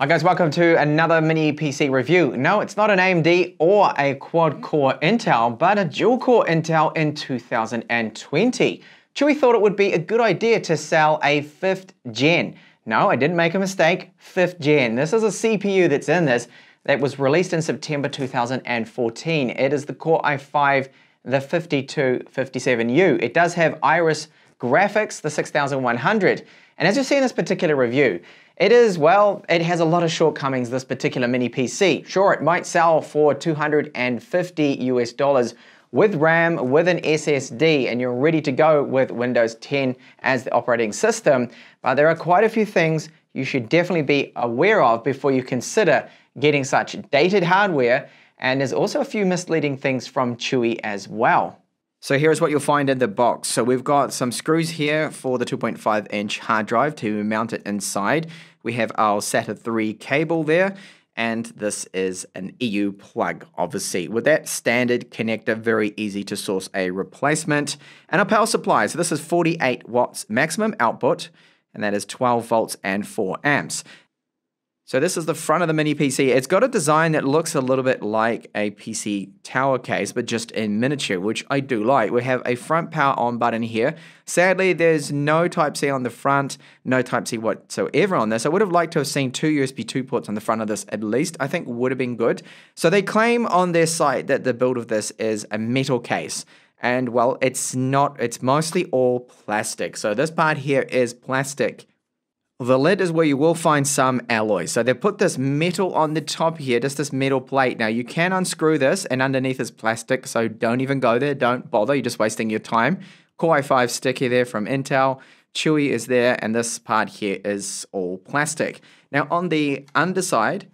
Hi guys, welcome to another mini PC review. No, it's not an AMD or a quad-core Intel, but a dual-core Intel in 2020. Chuwi thought it would be a good idea to sell a 5th gen. No, I didn't make a mistake, 5th gen. This is a CPU that's in this that was released in September 2014. It is the Core i5, the 5257U. It does have Iris graphics, the 6100. And as you see in this particular review, it is, well, it has a lot of shortcomings, this particular mini PC. Sure, it might sell for 250 US dollars with RAM, with an SSD, and you're ready to go with Windows 10 as the operating system. But there are quite a few things you should definitely be aware of before you consider getting such dated hardware. And there's also a few misleading things from Chuwi as well. So here's what you'll find in the box. So we've got some screws here for the 2.5 inch hard drive to mount it inside. We have our SATA 3 cable there, and this is an EU plug, obviously. With that standard connector, very easy to source a replacement. And a power supply, so this is 48 watts maximum output, and that is 12 volts and 4 amps. So this is the front of the mini PC. It's got a design that looks a little bit like a PC tower case, but just in miniature, which I do like. We have a front power on button here. Sadly, there's no Type-C on the front, no Type-C whatsoever on this. I would have liked to have seen two USB 2 ports on the front of this at least. I think would have been good. So they claim on their site that the build of this is a metal case. And well, it's not, it's mostly all plastic. So this part here is plastic. The lid is where you will find some alloy. So they put this metal on the top here, just this metal plate. Now you can unscrew this and underneath is plastic, so don't even go there, don't bother, you're just wasting your time. Core i5 sticker there from Intel, Chuwi is there, and this part here is all plastic. Now on the underside,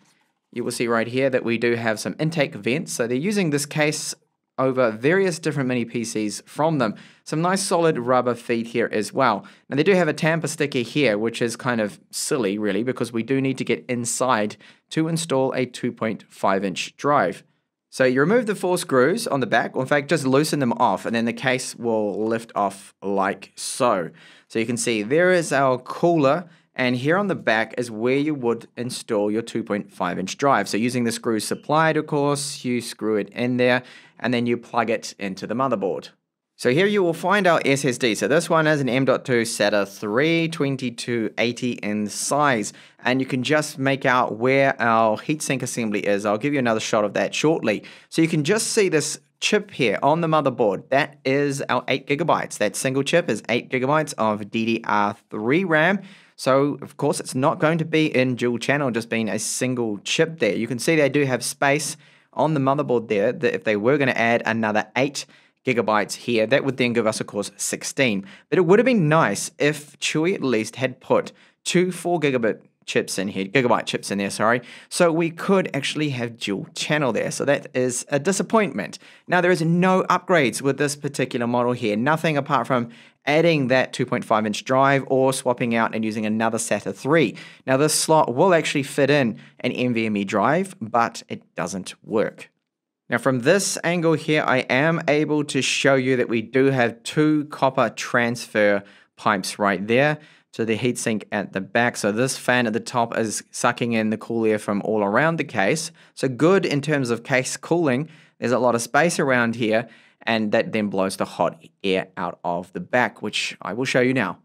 you will see right here that we do have some intake vents. So they're using this case over various different mini PCs from them. Some nice solid rubber feet here as well. Now they do have a tamper sticker here, which is kind of silly really, because we do need to get inside to install a 2.5 inch drive. So you remove the four screws on the back, or in fact just loosen them off and then the case will lift off like so. So you can see there is our cooler and here on the back is where you would install your 2.5 inch drive. So using the screws supplied, of course, you screw it in there and then you plug it into the motherboard. So here you will find our SSD. So this one is an M.2 SATA 3 2280 in size. And you can just make out where our heatsink assembly is. I'll give you another shot of that shortly. So you can just see this chip here on the motherboard. That is our 8 gigabytes. That single chip is 8 gigabytes of DDR3 RAM. So, of course, it's not going to be in dual channel, just being a single chip there. You can see they do have space on the motherboard there that if they were going to add another 8 gigabytes here, that would then give us, of course, 16. But it would have been nice if Chuwi at least had put two 4 gigabit chips in here, gigabyte chips in there, sorry. So we could actually have dual channel there. So that is a disappointment. Now there is no upgrades with this particular model here. Nothing apart from adding that 2.5 inch drive or swapping out and using another SATA 3. Now this slot will actually fit in an NVMe drive, but it doesn't work. Now from this angle here, I am able to show you that we do have two copper transfer pipes right there to the heatsink at the back. So this fan at the top is sucking in the cool air from all around the case. So good in terms of case cooling. There's a lot of space around here and that then blows the hot air out of the back, which I will show you now.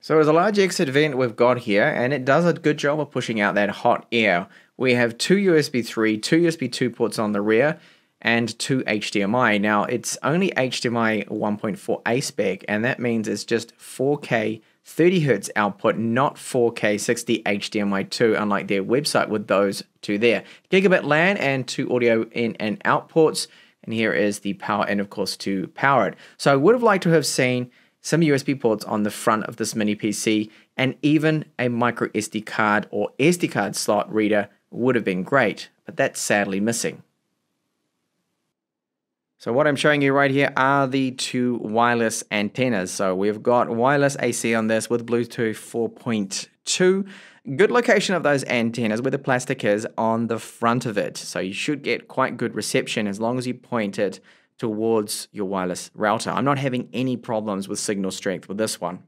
So there's a large exit vent we've got here, and it does a good job of pushing out that hot air. We have two USB 3, two USB 2 ports on the rear, and two HDMI. Now, it's only HDMI 1.4A spec, and that means it's just 4K 30 hertz output, not 4K 60 HDMI 2, unlike their website with those two there. Gigabit LAN and two audio in and out ports, and here is the power and of course, to power it. So I would have liked to have seen some USB ports on the front of this mini PC, and even a micro SD card or SD card slot reader would have been great, but that's sadly missing. So what I'm showing you right here are the two wireless antennas. So we've got wireless AC on this with Bluetooth 4.2. Good location of those antennas where the plastic is on the front of it. So you should get quite good reception as long as you point it towards your wireless router. I'm not having any problems with signal strength with this one.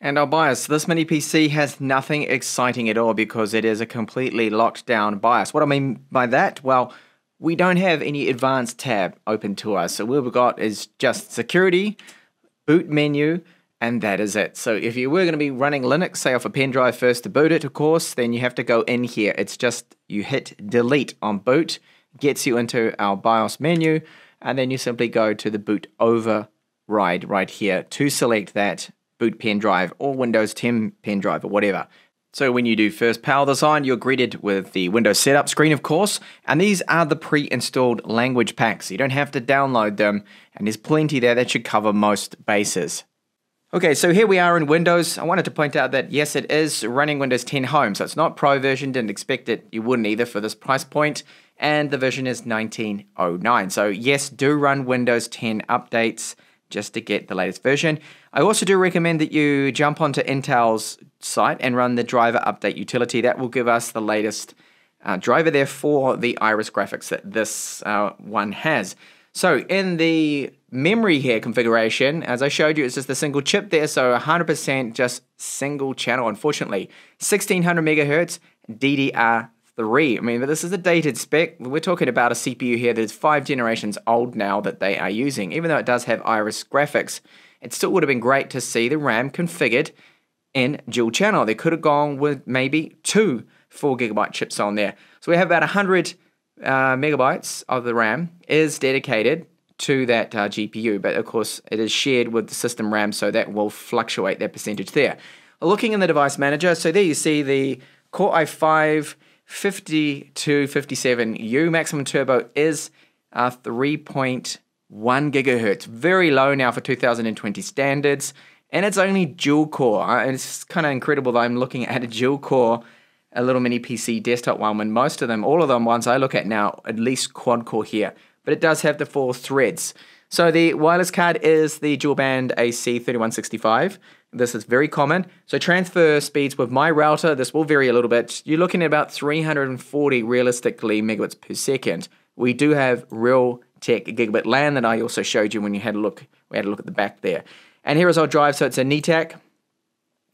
And our BIOS, this mini PC has nothing exciting at all because it is a completely locked down BIOS. What I mean by that? Well, we don't have any advanced tab open to us. So what we've got is just security, boot menu, and that is it. So if you were going to be running Linux, say off a pen drive first to boot it, of course, then you have to go in here. It's just you hit delete on boot, gets you into our BIOS menu, and then you simply go to the boot override right here to select that boot pen drive or Windows 10 pen drive or whatever. So when you do first power this on, you're greeted with the Windows setup screen, of course, and these are the pre-installed language packs. You don't have to download them, and there's plenty there that should cover most bases. Okay, so here we are in Windows. I wanted to point out that yes, it is running Windows 10 Home, so it's not Pro version. Didn't expect it. You wouldn't either for this price point. And the version is 1909. So yes, do run Windows 10 updates just to get the latest version. I also do recommend that you jump onto Intel's site and run the driver update utility. That will give us the latest uh, driver there for the Iris graphics that this uh, one has. So in the memory here configuration, as I showed you, it's just a single chip there, so 100% just single channel, unfortunately. 1600 megahertz DDR three. I mean, this is a dated spec. We're talking about a CPU here that's five generations old now that they are using. Even though it does have Iris graphics, it still would have been great to see the RAM configured in dual channel. They could have gone with maybe two four gigabyte chips on there. So we have about 100 uh, megabytes of the RAM is dedicated to that uh, GPU, but of course it is shared with the system RAM, so that will fluctuate that percentage there. Looking in the device manager, so there you see the Core i5 5257U maximum turbo is uh, 3.1 gigahertz. Very low now for 2020 standards. And it's only dual core. Uh, and it's kind of incredible that I'm looking at a dual core, a little mini PC desktop one, when most of them, all of them ones I look at now, at least quad core here. But it does have the four threads. So the wireless card is the dual band AC3165. This is very common. So transfer speeds with my router, this will vary a little bit. You're looking at about 340 realistically megabits per second. We do have real tech gigabit LAN that I also showed you when you had a look. We had a look at the back there. And here is our drive. So it's a NETAC.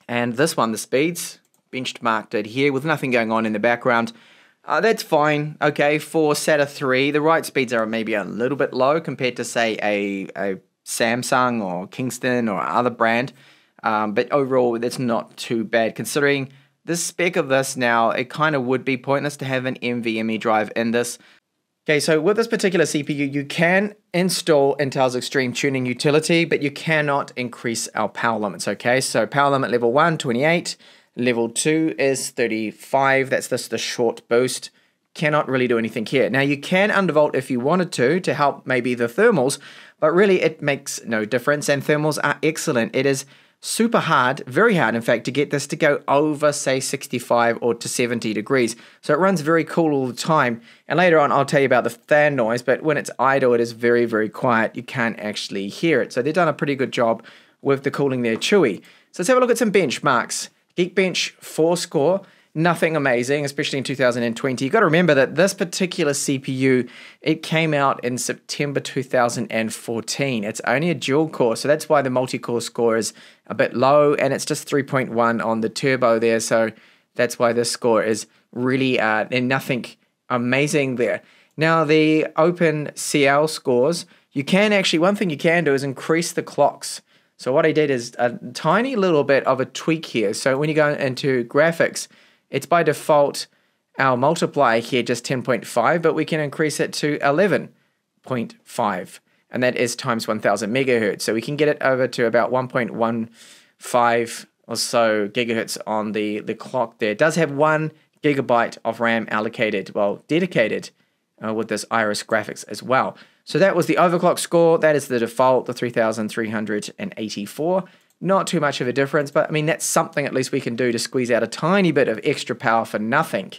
And this one, the speeds, benchmarked it here with nothing going on in the background. Uh, that's fine. Okay, for SATA 3, the write speeds are maybe a little bit low compared to, say, a, a Samsung or Kingston or other brand. Um, but overall, that's not too bad considering the spec of this now, it kind of would be pointless to have an NVMe drive in this. Okay, so with this particular CPU, you can install Intel's Extreme Tuning utility, but you cannot increase our power limits, okay? So power limit level 1, 28, level 2 is 35, that's just the short boost. Cannot really do anything here. Now you can undervolt if you wanted to, to help maybe the thermals, but really it makes no difference, and thermals are excellent. It is super hard, very hard in fact, to get this to go over, say, 65 or to 70 degrees. So it runs very cool all the time. And later on, I'll tell you about the fan noise, but when it's idle, it is very, very quiet. You can't actually hear it. So they've done a pretty good job with the cooling there, Chuwi. So let's have a look at some benchmarks. Geekbench 4 score nothing amazing, especially in 2020. You've got to remember that this particular CPU, it came out in September 2014. It's only a dual core, so that's why the multi-core score is a bit low, and it's just 3.1 on the turbo there. So that's why this score is really uh, nothing amazing there. Now the Open CL scores, you can actually one thing you can do is increase the clocks. So what I did is a tiny little bit of a tweak here. So when you go into graphics, it's by default our multiplier here just 10.5, but we can increase it to 11.5, and that is times 1000 megahertz. So we can get it over to about 1.15 or so gigahertz on the, the clock there. It does have one gigabyte of RAM allocated, well, dedicated uh, with this Iris graphics as well. So that was the overclock score. That is the default, the 3384. Not too much of a difference, but I mean, that's something at least we can do to squeeze out a tiny bit of extra power for nothing.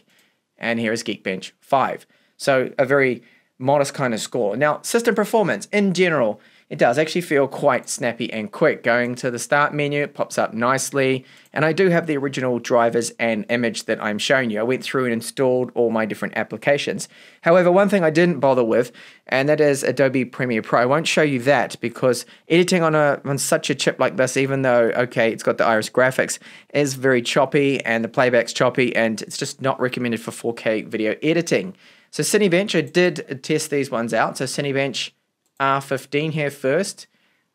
And here is Geekbench 5. So a very modest kind of score. Now, system performance in general, it does actually feel quite snappy and quick. Going to the start menu, it pops up nicely. And I do have the original drivers and image that I'm showing you. I went through and installed all my different applications. However, one thing I didn't bother with, and that is Adobe Premiere Pro. I won't show you that because editing on a on such a chip like this, even though okay, it's got the Iris graphics, is very choppy and the playback's choppy, and it's just not recommended for 4K video editing. So Cinebench, I did test these ones out. So Cinebench R15 here first.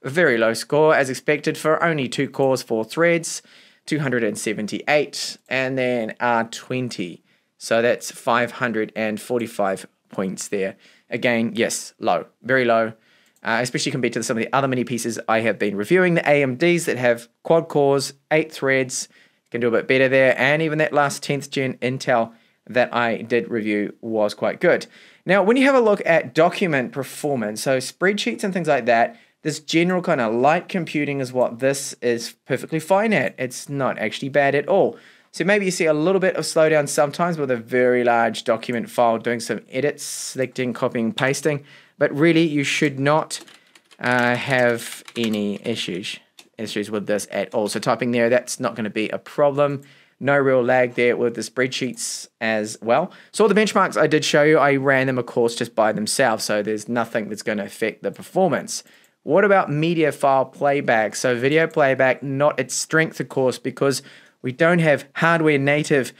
A very low score as expected for only two cores, four threads, 278, and then R20. So that's 545 points there. Again, yes, low, very low, uh, especially compared to some of the other mini PCs I have been reviewing. The AMDs that have quad cores, eight threads, can do a bit better there. And even that last 10th gen Intel that I did review was quite good. Now, when you have a look at document performance, so spreadsheets and things like that, this general kind of light computing is what this is perfectly fine at. It's not actually bad at all. So maybe you see a little bit of slowdown sometimes with a very large document file doing some edits, selecting, copying, pasting, but really you should not uh, have any issues issues with this at all. So typing there, that's not going to be a problem. No real lag there with the spreadsheets as well. So all the benchmarks I did show you, I ran them, of course, just by themselves. So there's nothing that's going to affect the performance. What about media file playback? So video playback, not its strength, of course, because we don't have hardware native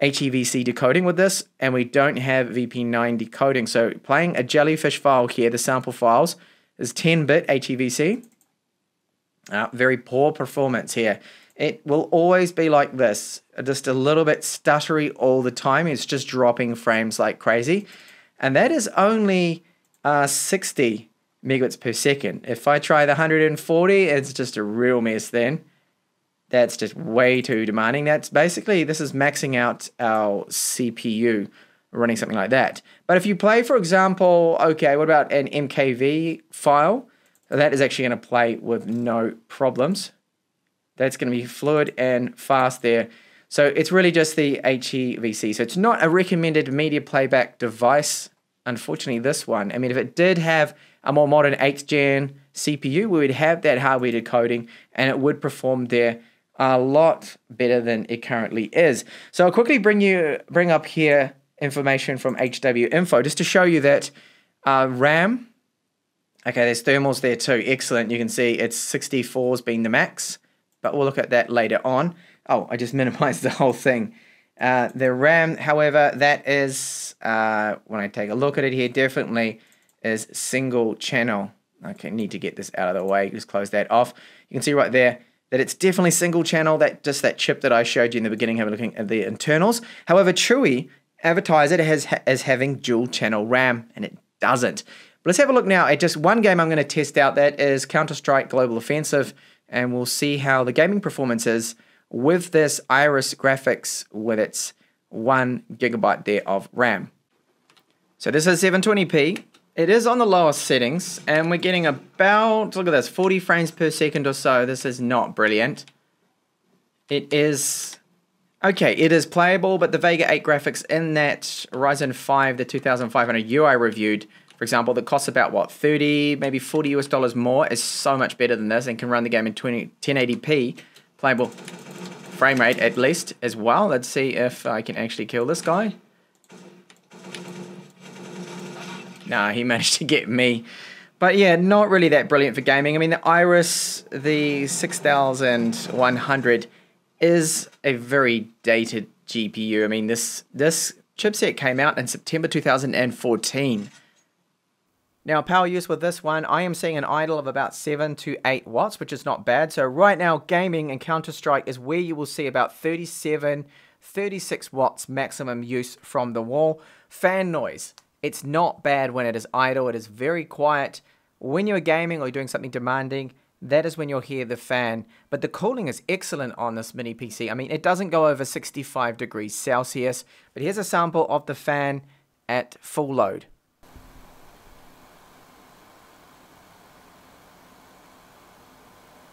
HEVC decoding with this, and we don't have VP9 decoding. So playing a jellyfish file here, the sample files, is 10-bit HEVC. Uh, very poor performance here. It will always be like this, just a little bit stuttery all the time. It's just dropping frames like crazy. And that is only uh, 60 megabits per second. If I try the 140, it's just a real mess then. That's just way too demanding. That's basically, this is maxing out our CPU running something like that. But if you play, for example, okay, what about an MKV file? That is actually going to play with no problems. That's going to be fluid and fast there. So it's really just the HEVC. So it's not a recommended media playback device. Unfortunately, this one. I mean, if it did have a more modern 8th gen CPU, we would have that hardware decoding and it would perform there a lot better than it currently is. So I'll quickly bring you bring up here information from HWiNFO just to show you that uh, RAM. Okay, there's thermals there too. Excellent. You can see it's 64s being the max but we'll look at that later on. Oh, I just minimized the whole thing. Uh, the RAM, however, that is, uh, when I take a look at it here, definitely is single channel. Okay, need to get this out of the way. Just close that off. You can see right there that it's definitely single channel. That just that chip that I showed you in the beginning, having look at the internals. However, Chuwi advertise it as, as having dual channel RAM, and it doesn't. But let's have a look now at just one game I'm going to test out. That is Counter Strike Global Offensive and we'll see how the gaming performance is with this Iris graphics with its one gigabyte there of RAM. So this is 720p. It is on the lowest settings, and we're getting about, look at this, 40 frames per second or so. This is not brilliant. It is, okay, it is playable, but the Vega 8 graphics in that Ryzen 5, the 2500U I reviewed, for example, that costs about what 30, maybe 40 US dollars more is so much better than this and can run the game in 20, 1080p playable frame rate at least as well. Let's see if I can actually kill this guy. Nah, he managed to get me. But yeah, not really that brilliant for gaming. I mean, the Iris, the 6100 is a very dated GPU. I mean, this this chipset came out in September 2014. Now power use with this one, I am seeing an idle of about 7 to 8 watts, which is not bad. So right now gaming and Counter-Strike is where you will see about 37, 36 watts maximum use from the wall. Fan noise, it's not bad when it is idle, it is very quiet. When you're gaming or doing something demanding, that is when you'll hear the fan. But the cooling is excellent on this mini PC. I mean, it doesn't go over 65 degrees Celsius, but here's a sample of the fan at full load.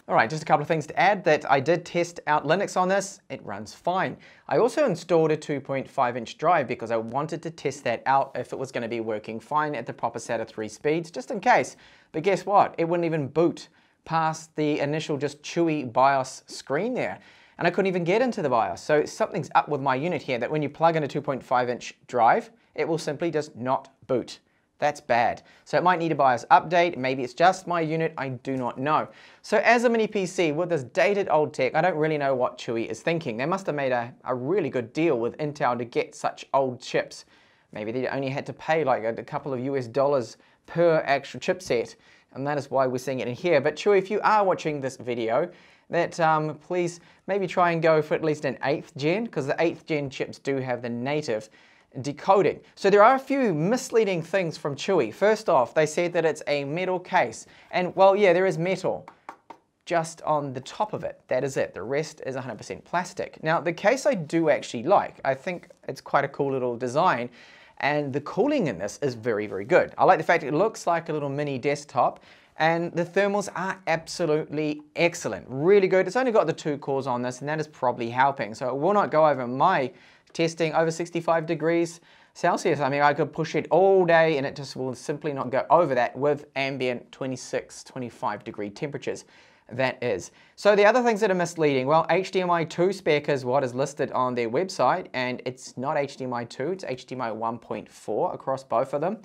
All right, just a couple of things to add that I did test out Linux on this. It runs fine. I also installed a 2.5 inch drive because I wanted to test that out if it was going to be working fine at the proper SATA 3 speeds, just in case. But guess what? It wouldn't even boot past the initial just Chuwi BIOS screen there. And I couldn't even get into the BIOS. So something's up with my unit here that when you plug in a 2.5 inch drive, it will simply just not boot. That's bad. So it might need a BIOS update. Maybe it's just my unit. I do not know. So as a mini PC with this dated old tech, I don't really know what Chuwi is thinking. They must have made a, a really good deal with Intel to get such old chips. Maybe they only had to pay like a, a couple of US dollars per actual chipset. And that is why we're seeing it in here. But Chuwi, if you are watching this video, that um, please maybe try and go for at least an 8th gen, because the 8th gen chips do have the native decoding. So there are a few misleading things from Chuwi. First off, they said that it's a metal case. And well, yeah, there is metal just on the top of it. That is it. The rest is 100% plastic. Now, the case I do actually like. I think it's quite a cool little design. And the cooling in this is very, very good. I like the fact it looks like a little mini desktop and the thermals are absolutely excellent. Really good. It's only got the two cores on this and that is probably helping. So it will not go over my testing over 65 degrees Celsius. I mean, I could push it all day and it just will simply not go over that with ambient 26, 25 degree temperatures. That is. So the other things that are misleading, well, HDMI 2 spec is what is listed on their website and it's not HDMI 2, it's HDMI 1.4 across both of them.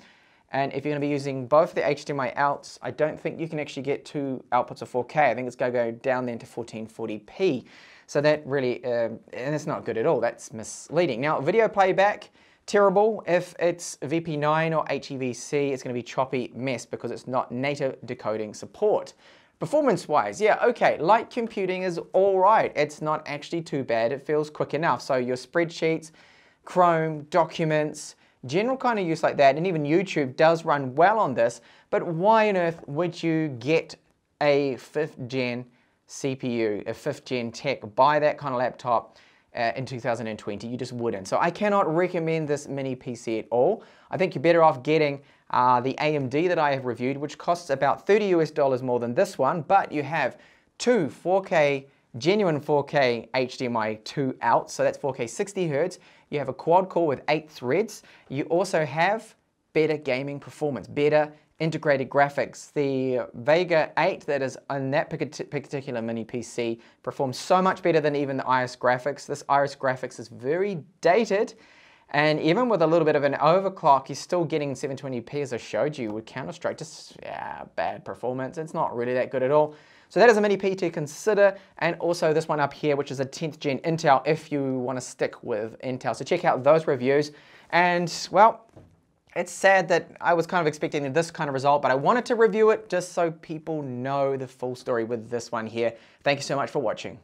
And if you're going to be using both the HDMI outs, I don't think you can actually get two outputs of 4K. I think it's going to go down then to 1440p. So that really, uh, and it's not good at all. That's misleading. Now, video playback, terrible. If it's VP9 or HEVC, it's going to be choppy mess because it's not native decoding support. Performance-wise, yeah, okay, light computing is all right. It's not actually too bad. It feels quick enough. So your spreadsheets, Chrome, documents, general kind of use like that, and even YouTube does run well on this, but why on earth would you get a 5th gen CPU, a 5th gen tech, buy that kind of laptop uh, in 2020? You just wouldn't. So I cannot recommend this mini PC at all. I think you're better off getting uh, the AMD that I have reviewed, which costs about 30 US dollars more than this one, but you have two 4K genuine 4K HDMI 2 out, so that's 4K 60 Hertz. You have a quad core with eight threads. You also have better gaming performance, better integrated graphics. The Vega 8 that is on that particular mini PC performs so much better than even the Iris graphics. This Iris graphics is very dated and even with a little bit of an overclock, you're still getting 720p as I showed you with Counter-Strike. Just, yeah, bad performance. It's not really that good at all. So that is a mini P to consider, and also this one up here, which is a 10th gen Intel if you want to stick with Intel. So check out those reviews. And, well, it's sad that I was kind of expecting this kind of result, but I wanted to review it just so people know the full story with this one here. Thank you so much for watching.